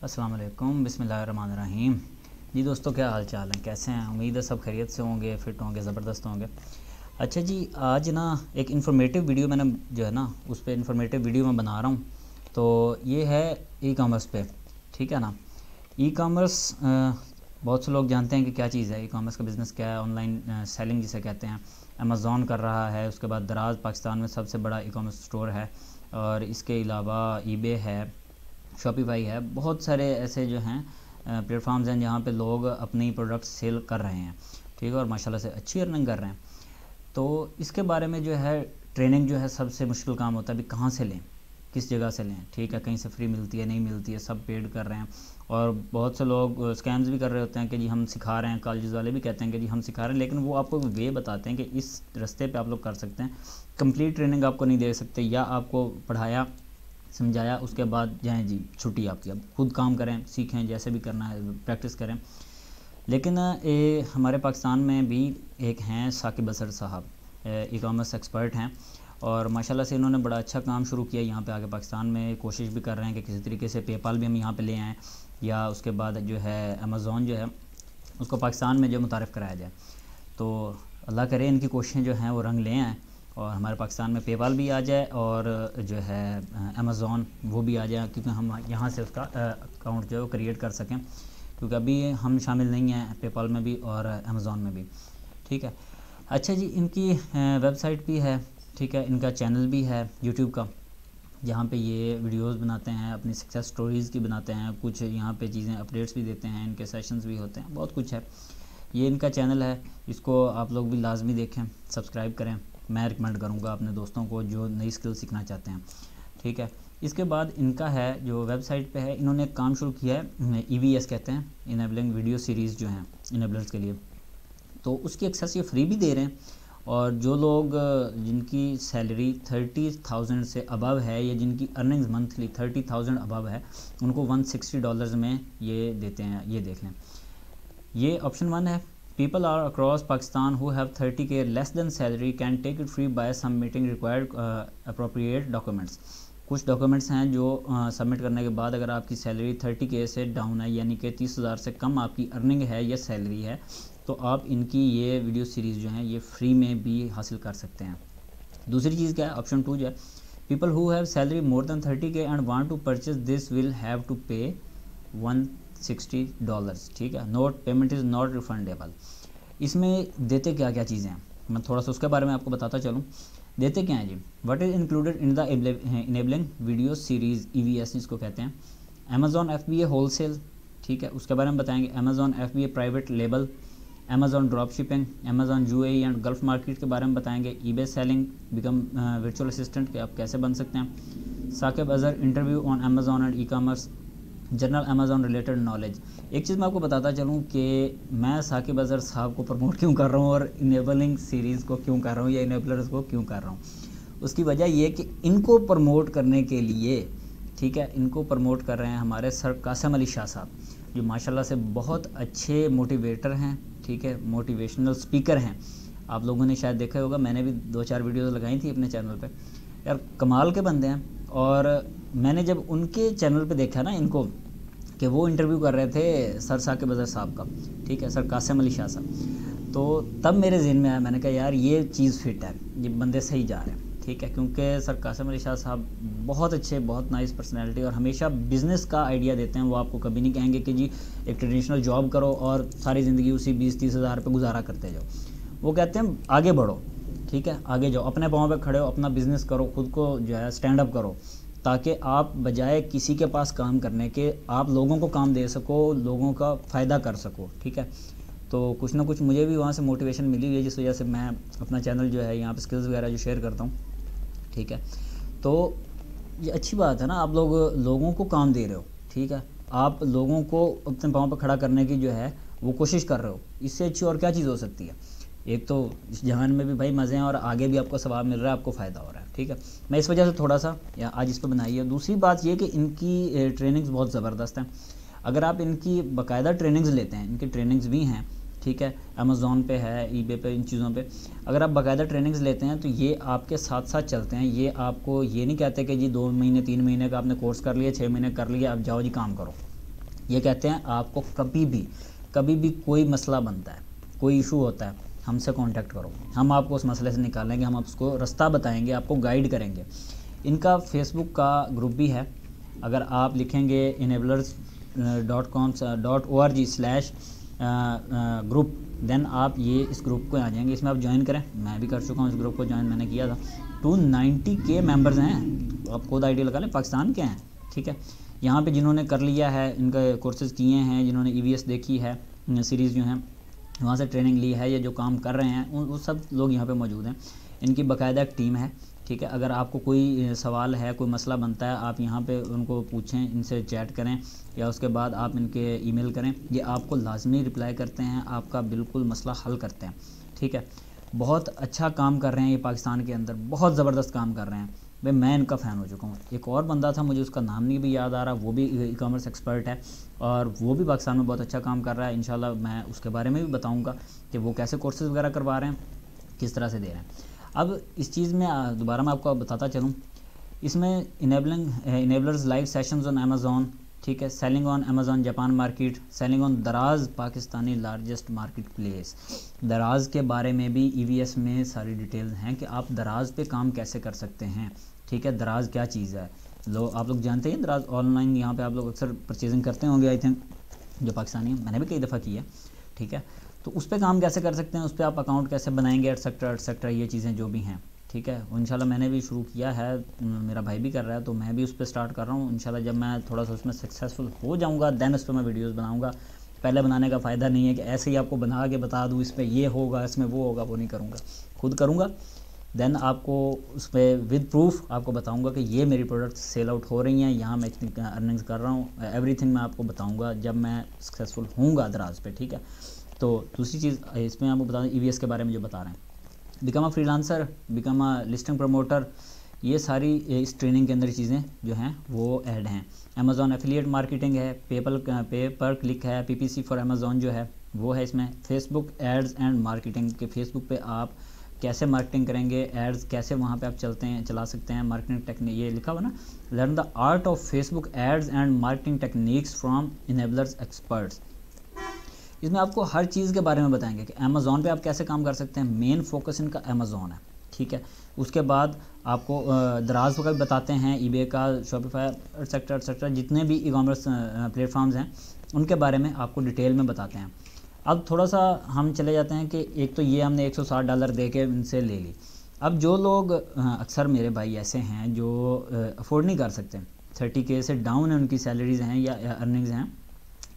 अस्सलाम वालेकुम बिस्मिल्लाहिर्रहमानिर्रहीम। जी दोस्तों, क्या हाल चाल हैं? कैसे हैं? उम्मीद है सब खैरियत से होंगे, फिट होंगे, ज़बरदस्त होंगे। अच्छा जी, आज ना एक इन्फॉर्मेटिव वीडियो मैंने जो है ना, उस पर इन्फॉर्मेटिव वीडियो मैं बना रहा हूँ। तो ये है ई कामर्स पे, ठीक है ना? ई कामर्स बहुत से लोग जानते हैं कि क्या चीज़ है? ई कामर्स का बिज़नेस क्या है? ऑनलाइन सेलिंग जिसे कहते हैं। अमेज़ोन कर रहा है, उसके बाद दराज पाकिस्तान में सबसे बड़ा ई कॉमर्स स्टोर है। और इसके अलावा ईबे है। शॉपिफाई है। बहुत सारे ऐसे जो हैं प्लेटफॉर्म्स हैं जहाँ पे लोग अपनी प्रोडक्ट सेल कर रहे हैं, ठीक है, और माशाल्लाह से अच्छी अर्निंग कर रहे हैं। तो इसके बारे में जो है ट्रेनिंग जो है सबसे मुश्किल काम होता है अभी कहाँ से लें, किस जगह से लें, ठीक है, कहीं से फ्री मिलती है, नहीं मिलती है, सब पेड कर रहे हैं। और बहुत से लोग स्कैम्स भी कर रहे होते हैं कि जी हम सिखा रहे हैं कॉलेज वाले भी कहते हैं कि जी हम सिखा रहे हैं, लेकिन वो आपको वे बताते हैं कि इस रास्ते पे आप लोग कर सकते हैं। कंप्लीट ट्रेनिंग आपको नहीं दे सकते, या आपको पढ़ाया समझाया, उसके बाद जाएँ जी, छुट्टी आपकी। अब खुद काम करें, सीखें, जैसे भी करना है प्रैक्टिस करें। लेकिन ये हमारे पाकिस्तान में भी एक हैं साकिब असर साहब। ई कॉमर्स एक्सपर्ट हैं और माशाल्लाह से इन्होंने बड़ा अच्छा काम शुरू किया यहाँ पे आके पाकिस्तान में। कोशिश भी कर रहे हैं कि किसी तरीके से पेपाल भी हम यहाँ पे ले आएँ या उसके बाद जो है अमेज़ोन जो है, उसको पाकिस्तान में जो मुतारफ़ कराया जाए। तो अल्लाह करे इनकी कोशिशें जो हैं वो रंग ले आएँ। और हमारे पाकिस्तान में पेपाल भी आ जाए और जो है, अमेज़ोन वो भी आ जाए, क्योंकि हम यहाँ से उसका अकाउंट जो है वो क्रिएट कर सकें, क्योंकि अभी हम शामिल नहीं हैं पेपाल में भी और अमेज़ोन में भी। ठीक है? अच्छा जी, इनकी वेबसाइट भी है, ठीक है? इनका चैनल भी है यूट्यूब का, जहाँ पे ये वीडियोस बनाते हैं, अपनी सक्सेस स्टोरीज़ की बनाते हैं, कुछ यहाँ पे चीज़ें अपडेट्स भी देते हैं, इनके सेशंस भी होते हैं, बहुत कुछ है। ये इनका चैनल है, इसको आप लोग भी लाजमी देखें सब्सक्राइब करें। मैं रिकमेंड करूँगा अपने दोस्तों को जो नई स्किल सीखना चाहते हैं। ठीक है? इसके बाद इनका है, जो वेबसाइट पे है, इन्होंने काम शुरू किया है ई e कहते हैं इनेबलिंग वीडियो सीरीज़ जो हैं इनेबलर्स के लिए। तो उसकी एक्सेस ये फ्री भी दे रहे हैं और जो लोग, जिनकी सैलरी थर्टी थाउज़ेंड से अबव है या जिनकी earnings monthly thirty thousand above है, उनको वन सिक्सटी डॉलर्स में ये देते हैं, ये देख लें। ये ऑप्शन वन है। People are across Pakistan who have 30k less than salary can take it free by submitting required uh, appropriate documents. कुछ डॉक्यूमेंट्स हैं जो सबमिट uh, करने के बाद अगर आपकी सैलरी 30 के से डाउन है यानी कि तीस हज़ार से कम आपकी अर्निंग है या सैलरी है तो आप इनकी ये वीडियो सीरीज़ जो है ये फ्री में भी हासिल कर सकते हैं दूसरी चीज़ क्या है ऑप्शन टू जो है people who have salary more than thirty K and want to purchase this will have to pay one sixty dollars ठीक है? Note payment is not refundable इसमें देते क्या क्या चीज़ें हैं? मैं थोड़ा सा उसके बारे में आपको बताता चलूँ। देते क्या हैं जी? What is included in the enabling video series E V S इसको कहते हैं? Amazon F B A wholesale ठीक है? उसके बारे में बताएँगे। Amazon F B A private label Amazon drop shipping Amazon U and Gulf market के बारे में बताएँगे। EBay selling become virtual assistant के आप कैसे बन सकते हैं? Saqib Azhar interview on Amazon and e commerce general Amazon related knowledge एक चीज़ मैं आपको बताता चलूँ कि मैं साकिब अजहर साहब को प्रमोट क्यों कर रहा हूँ और इनेबलिंग सीरीज़ को क्यों कर रहा हूँ या इनेबलर्स को क्यों कर रहा हूँ। उसकी वजह ये कि इनको प्रमोट करने के लिए, ठीक है, इनको प्रमोट कर रहे हैं हमारे सर कासम अली शाह साहब, जो माशाल्लाह से बहुत अच्छे मोटिवेटर हैं, ठीक है मोटिवेशनल स्पीकर हैं। आप लोगों ने शायद देखा होगा, मैंने भी दो चार वीडियोज़ लगाई थी अपने चैनल पे। यार कमाल के बंदे हैं और मैंने जब उनके चैनल पे देखा ना इनको कि वो इंटरव्यू कर रहे थे सर साकिब बजर साहब का। ठीक है, सर कासिम अली शाह साहब। तो तब मेरे जहन में आया, मैंने कहा, यार, ये चीज़ फिट है, ये बंदे सही जा रहे हैं। ठीक है, क्योंकि सर कासिम अली शाह साहब बहुत अच्छे, बहुत नाइस पर्सनैलिटी और हमेशा बिज़नेस का आइडिया देते हैं। वो आपको कभी नहीं कहेंगे कि, जी, एक ट्रेडिशनल जॉब करो और सारी ज़िंदगी उसी बीस तीस हज़ार रुपये गुजारा करते जाओ। वो कहते हैं, आगे बढ़ो, ठीक है, आगे जाओ, अपने पाँव पे खड़े हो, अपना बिज़नेस करो, खुद को जो है स्टैंड अप करो। ताकि आप बजाय किसी के पास काम करने के आप लोगों को काम दे सको, लोगों का फ़ायदा कर सको, ठीक है? तो कुछ ना कुछ मुझे भी वहाँ से मोटिवेशन मिली हुई है, जिस वजह से मैं अपना चैनल जो है, यहाँ पर स्किल्स वगैरह जो शेयर करता हूँ, ठीक है? तो ये अच्छी बात है ना, आप लोग लोगों को काम दे रहे हो, ठीक है? आप लोगों को अपने पाँव पर खड़ा करने की जो है, वो कोशिश कर रहे हो, इससे अच्छी और क्या चीज़ हो सकती है? एक तो इस जहान में भी भाई मज़े हैं और आगे भी आपको सवाब मिल रहा है, आपको फ़ायदा हो रहा है। ठीक है। मैं इस वजह से थोड़ा सा, या आज इस पर बनाई है। दूसरी बात ये कि इनकी ट्रेनिंग्स बहुत ज़बरदस्त हैं। अगर आप इनकी बाकायदा ट्रेनिंग्स लेते हैं, इनकी ट्रेनिंग्स भी हैं, ठीक है अमेज़ोन पे है ई पे, इन चीज़ों पे, अगर आप बाकायदा ट्रेनिंग्स लेते हैं तो ये आपके साथ साथ चलते हैं। ये आपको ये नहीं कहते कि जी दो महीने, तीन महीने का आपने कोर्स कर लिया छः महीने कर लिया, अब जाओ जी काम करो। ये कहते हैं आपको कभी भी कभी भी कोई मसला बनता है, कोई इशू होता है हमसे कांटेक्ट करो। हम आपको उस मसले से निकालेंगे, हम आपको रास्ता बताएँगे, आपको गाइड करेंगे। इनका फेसबुक का ग्रुप भी है। अगर आप लिखेंगे enablers dot com dot O R G slash group then आप ये इस ग्रुप को आ जाएँगे। इसमें आप ज्वाइन करें। मैं भी कर चुका हूँ इस ग्रुप को ज्वाइन मैंने किया था। टू नाइन्टी के मेंबर्स हैं। आप खुद आइडिया लगा लें। पाकिस्तान के हैं। ठीक है? यहाँ पे जिन्होंने कर लिया है, इनका कोर्सेज़ किए हैं, जिन्होंने ई e देखी है सीरीज़ जो हैं वहाँ से ट्रेनिंग ली है, या जो काम कर रहे हैं वो सब लोग यहाँ पे मौजूद हैं। इनकी बाकायदा एक टीम है, ठीक है? अगर आपको कोई सवाल है, कोई मसला बनता है, आप यहाँ पे उनको पूछें, इनसे चैट करें, या उसके बाद आप इनके ईमेल करें, ये आपको लाजमी रिप्लाई करते हैं, आपका बिल्कुल मसला हल करते हैं, ठीक है? बहुत अच्छा काम कर रहे हैं ये पाकिस्तान के अंदर, बहुत ज़बरदस्त काम कर रहे हैं। भाई मैं इनका फ़ैन हो चुका हूँ। एक और बंदा था, मुझे उसका नाम नहीं भी याद आ रहा, वो भी ई कॉमर्स एक्सपर्ट है और वो भी पाकिस्तान में बहुत अच्छा काम कर रहा है। इन मैं उसके बारे में भी बताऊँगा कि वो कैसे कोर्सेज़ वगैरह करवा रहे हैं, किस तरह से दे रहे हैं। अब इस चीज़ में दोबारा मैं आपको बताता चलूँ। इसमें enabling enablers live sessions on Amazon ठीक है selling on Amazon Japan market selling on Daraz Pakistani largest market place दराज के बारे में भी ई e में सारी डिटेल्स हैं कि आप दराज पे काम कैसे कर सकते हैं। ठीक है, दराज क्या चीज़ है? लो, आप लोग जानते हैं दराज ऑनलाइन यहाँ पे आप लोग अक्सर परचेजिंग करते होंगे आई थिंक जो पाकिस्तानी मैंने भी कई दफ़ा की है, ठीक है? तो उस पर काम कैसे कर सकते हैं? उस पर आप अकाउंट कैसे बनाएँगे? एटसेट्रा एटसेट्रा ये चीज़ें जो भी हैं, ठीक है? इंशाल्लाह मैंने भी शुरू किया है, मेरा भाई भी कर रहा है तो मैं भी उस पर स्टार्ट कर रहा हूँ। इंशाल्लाह जब मैं थोड़ा सा उसमें सक्सेसफुल हो जाऊँगा देन उस पर मैं वीडियोज़ बनाऊँगा। पहले बनाने का फ़ायदा नहीं है कि ऐसे ही आपको बना के बता दूँ, इस पर ये होगा, इसमें वो होगा, वो नहीं करूँगा। खुद करूँगा। देन आपको उस पर विद प्रूफ आपको बताऊँगा कि ये मेरी प्रोडक्ट सेल आउट हो रही हैं, यहाँ मैं इतनी अर्निंग्स कर रहा हूँ। एवरीथिंग मैं आपको बताऊँगा जब मैं सक्सेसफुल हूँगा दराज पे, ठीक है? तो दूसरी चीज़, इसमें आपको बता दें ई के बारे में जो बता रहे हैं। Become a freelancer become a listing promoter ये सारी इस ट्रेनिंग के अंदर चीज़ें जो हैं, वो ऐड हैं। अमेज़ॉन एफिलिएट मार्केटिंग है पेपल पे पर क्लिक है पीपीसी फॉर अमेज़ॉन जो है, वो है इसमें। फेसबुक एड्स एंड मार्केटिंग के फेसबुक पे आप कैसे मार्केटिंग करेंगे एड्स कैसे वहाँ पे आप चलते हैं, चला सकते हैं मार्केटिंग टेक्निक ये लिखा हुआ ना learn the art of Facebook ads and marketing techniques from enablers experts इसमें आपको हर चीज़ के बारे में बताएँगे कि अमेज़ोन पे आप कैसे काम कर सकते हैं। मेन फोकस इनका अमेज़ोन है, ठीक है? उसके बाद आपको दराज वगैरह बताते हैं ईबे का शॉपिफाई एक्सेट्रा एक्सेट्रा जितने भी ई कॉमर्स प्लेटफॉर्म्स हैं, उनके बारे में आपको डिटेल में बताते हैं। अब थोड़ा सा हम चले जाते हैं कि एक तो ये हमने 160 डॉलर दे के इनसे ले ली। अब जो लोग अक्सर मेरे भाई ऐसे हैं जो अफोर्ड नहीं कर सकते। थर्टी के से डाउन है, उनकी सैलरीज़ हैं या अर्निंग्स हैं।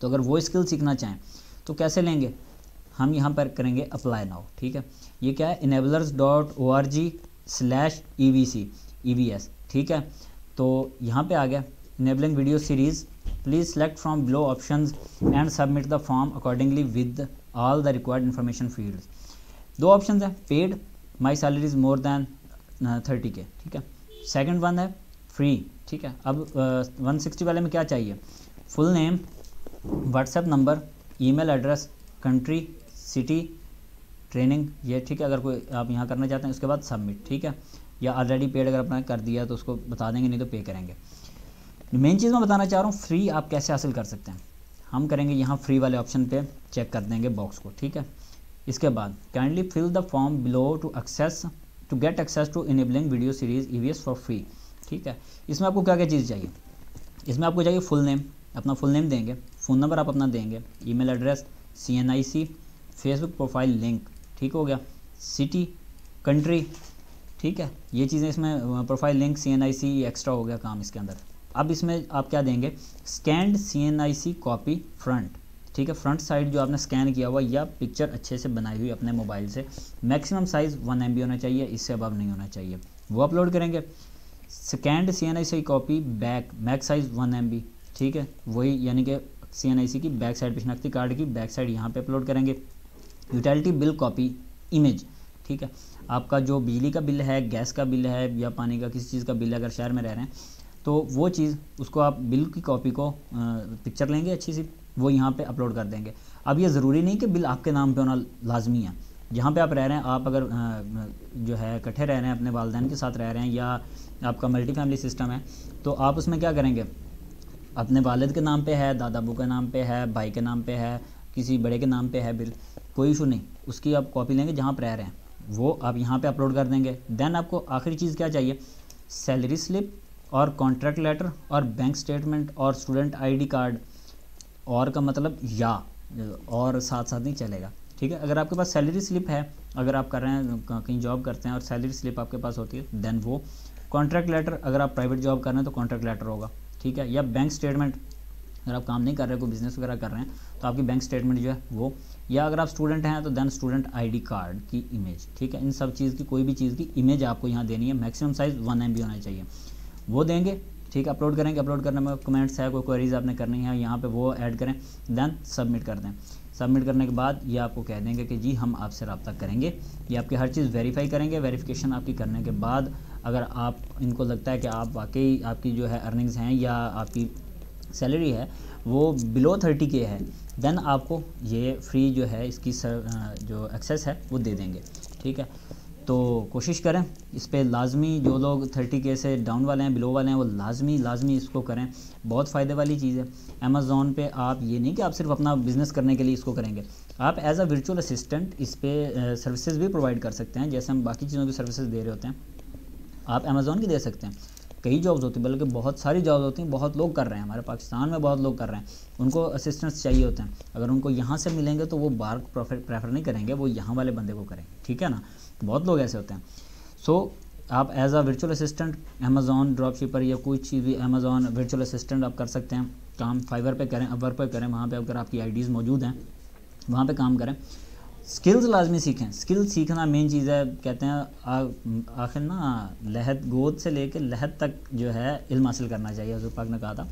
तो अगर वो स्किल सीखना चाहें तो कैसे लेंगे? हम यहाँ पर करेंगे अप्लाई नाउ, ठीक है? ये क्या है? Enablers dot O R G slash E V C, E V S, ठीक है? तो यहाँ पे आ गया। Enabling video series please select from below option and submit the form accordingly with all the required information field दो option है paid my salary is more than thirty K ठीक है? सेकेंड वन है फ्री ठीक है? अब one uh, sixty वाले में क्या चाहिए? Full name WhatsApp number email address country city training ये ठीक है? अगर कोई आप यहाँ करना चाहते हैं उसके बाद सबमिट ठीक है? या ऑलरेडी पेड अगर अपना कर दिया तो उसको बता देंगे नहीं तो पे करेंगे। मेन चीज़ मैं बताना चाह रहा हूँ फ्री आप कैसे हासिल कर सकते हैं? हम करेंगे यहाँ फ्री वाले ऑप्शन पे चेक कर देंगे बॉक्स को, ठीक है? इसके बाद kindly fill the form below to access to get access to enabling video series EVS for free ठीक है? इसमें आपको क्या क्या चीज़ चाहिए? इसमें आपको चाहिए फुल नेम अपना फुल नेम देंगे फ़ोन नंबर आप अपना देंगे email address C N I C Facebook profile link ठीक हो गया? सिटी कंट्री ठीक है? ये चीज़ें इसमें profile link C N I C extra हो गया काम इसके अंदर। अब इसमें आप क्या देंगे? Scanned C N I C copy front ठीक है फ्रंट साइड जो आपने स्कैन किया हुआ या पिक्चर अच्छे से बनाई हुई अपने मोबाइल से. मैक्सिमम साइज़ वन एम होना चाहिए, इससे अब नहीं होना चाहिए. वो अपलोड करेंगे. Scanned C N I C copy back max size one M ठीक है, वही यानी कि सी एन आई सी की बैक साइड पे शनाख्ती कार्ड की बैक साइड यहाँ पे अपलोड करेंगे. यूटिलिटी बिल कॉपी इमेज ठीक है, आपका जो बिजली का बिल है, गैस का बिल है या पानी का, किसी चीज़ का बिल है, अगर शहर में रह रहे हैं तो वो चीज़ उसको आप बिल की कॉपी को पिक्चर लेंगे अच्छी सी, वो यहाँ पे अपलोड कर देंगे। अब ये ज़रूरी नहीं कि बिल आपके नाम पे होना लाजमी है। जहाँ पे आप रह रहे हैं, आप अगर जो है, इकट्ठे रह रहे हैं, अपने वालदेन के साथ रह रहे हैं, या आपका मल्टी फैमिली सिस्टम है तो आप उसमें क्या करेंगे? अपने वालद के नाम पे है दादा अबू के नाम पे है, भाई के नाम पे है, किसी बड़े के नाम पे है बिल, कोई इशू नहीं। उसकी आप कॉपी लेंगे जहाँ पर रह रहे हैं। वो आप यहाँ पे अपलोड कर देंगे। देन आपको आखिरी चीज़ क्या चाहिए? सैलरी स्लिप और कॉन्ट्रैक्ट लेटर और बैंक स्टेटमेंट और स्टूडेंट आईडी कार्ड और का मतलब या, और साथ साथ नहीं चलेगा। ठीक है? अगर आपके पास सैलरी स्लिप है, अगर आप कर रहे हैं कहीं जॉब करते हैं और सैलरी स्लिप आपके पास होती है देन वो कॉन्ट्रैक्ट लेटर अगर आप प्राइवेट जॉब कर रहे हैं तो कॉन्ट्रैक्ट लेटर होगा। ठीक है? या बैंक स्टेटमेंट अगर आप काम नहीं कर रहे, कोई बिज़नेस वगैरह कर रहे हैं तो आपकी बैंक स्टेटमेंट जो है, वो, या अगर आप स्टूडेंट हैं तो देन स्टूडेंट आईडी कार्ड की इमेज ठीक है? इन सब चीज़ की, कोई भी चीज़ की इमेज आपको यहाँ देनी है। मैक्सिमम साइज़ वन एम होना चाहिए। वो देंगे ठीक है अपलोड करेंगे अपलोड करने में कमेंट्स है कोई क्वेरीज आपने करनी है यहाँ पे वो ऐड करें देन सबमिट कर दें। सबमिट करने के बाद ये आपको कह देंगे कि जी हम आपसे रब्ता करेंगे। ये आपकी हर चीज़ वेरीफाई करेंगे। वेरिफिकेशन आपकी करने के बाद अगर आप इनको लगता है कि आप वाकई आपकी जो है अर्निंग्स हैं या आपकी सैलरी है वो बिलो थर्टी के है देन आपको ये फ्री जो है इसकी सर, जो एक्सेस है वो दे देंगे ठीक है। तो कोशिश करें, इस पर लाजमी जो लोग थर्टी के से डाउन वाले हैं बिलो वाले हैं, वो लाजमी लाजमी इसको करें। बहुत फ़ायदे वाली चीज़ है। अमेज़ोन पे आप ये नहीं कि आप सिर्फ़ अपना बिज़नेस करने के लिए इसको करेंगे। आप एज अ वर्चुअल असिस्टेंट इस पर सर्विसेज़ भी प्रोवाइड कर सकते हैं, जैसे हम बाकी चीज़ों की सर्विसेज़ दे रहे होते हैं। आप अमेज़ोन की दे सकते हैं। कई जॉब्स होती हैं बल्कि बहुत सारी जॉब्स होती हैं बहुत लोग कर रहे हैं हमारे पाकिस्तान में बहुत लोग कर रहे हैं। उनको असिस्टेंट्स चाहिए होते हैं। अगर उनको यहाँ से मिलेंगे तो वो बाहर प्रेफर नहीं करेंगे वो यहाँ वाले बंदे को करेंगे ठीक है ना? बहुत लोग ऐसे होते हैं। सो so, आप as a virtual assistant Amazon drop shipper या कोई चीज़ भी अमेज़ोन वर्चुअल असिस्टेंट आप कर सकते हैं। काम फाइवर पे करें अवर पे करें वहाँ पे अगर आपकी आईडीज़ मौजूद हैं वहाँ पे काम करें। स्किल्स लाजमी सीखें। स्किल सीखना मेन चीज़ है, कहते हैं आखिर ना, लहद, गोद से लेकर लहद तक जो है, इल्म हासिल करना चाहिए, हजूर पाक ने कहा था।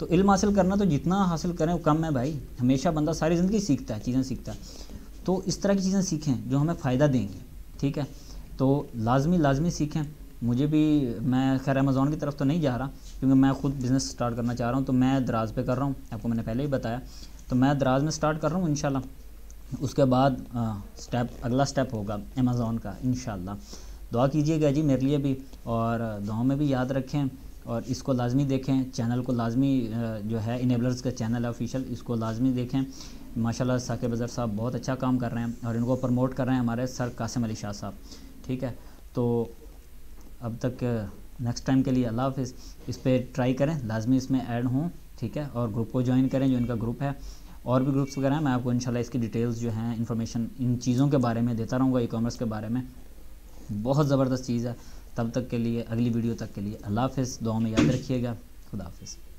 तो इल्म हासिल करना तो जितना हासिल करें, वो कम है भाई। हमेशा बंदा सारी ज़िंदगी सीखता है, चीज़ें सीखता है। तो इस तरह की चीज़ें सीखें, जो हमें फ़ायदा देंगी, ठीक है? तो लाजमी लाजमी सीखें। मुझे भी, मैं खैर अमेज़ोन की तरफ़ तो नहीं जा रहा, क्योंकि मैं खुद बिज़नेस स्टार्ट करना चाह रहा हूँ तो मैं दराज पे कर रहा हूँ, आपको मैंने पहले ही बताया। तो मैं दराज में स्टार्ट कर रहा हूँ इन उसके बाद स्टेप अगला स्टेप होगा अमेज़ोन का इन दुआ कीजिएगा जी मेरे लिए भी और दुआ में भी याद रखें और इसको लाजमी देखें, चैनल को लाजमी जो है इनेबलर्स का चैनल है ऑफिशियल इसको लाजमी देखें। माशाल्लाह साकिब बज़र साहब बहुत अच्छा काम कर रहे हैं और इनको प्रमोट कर रहे हैं हमारे सर कासिम अली शाह साहब, ठीक है? तो अब तक नेक्स्ट टाइम के लिए अल्लाह हाफिज़। इस पर ट्राई करें, लाजमी इसमें ऐड हों, ठीक है? और ग्रुप को ज्वाइन करें जो इनका ग्रुप है। और भी ग्रुप्स वगैरह हैं, मैं आपको इंशाल्लाह इसकी डिटेल्स जो हैं इन्फॉर्मेशन इन चीज़ों के बारे में देता रहूँगा ई कॉमर्स के बारे में। बहुत ज़बरदस्त चीज़ है। तब तक के लिए, अगली वीडियो तक के लिए, अल्लाह हाफ़ दुआ में याद रखिएगा। खुदा हाफ़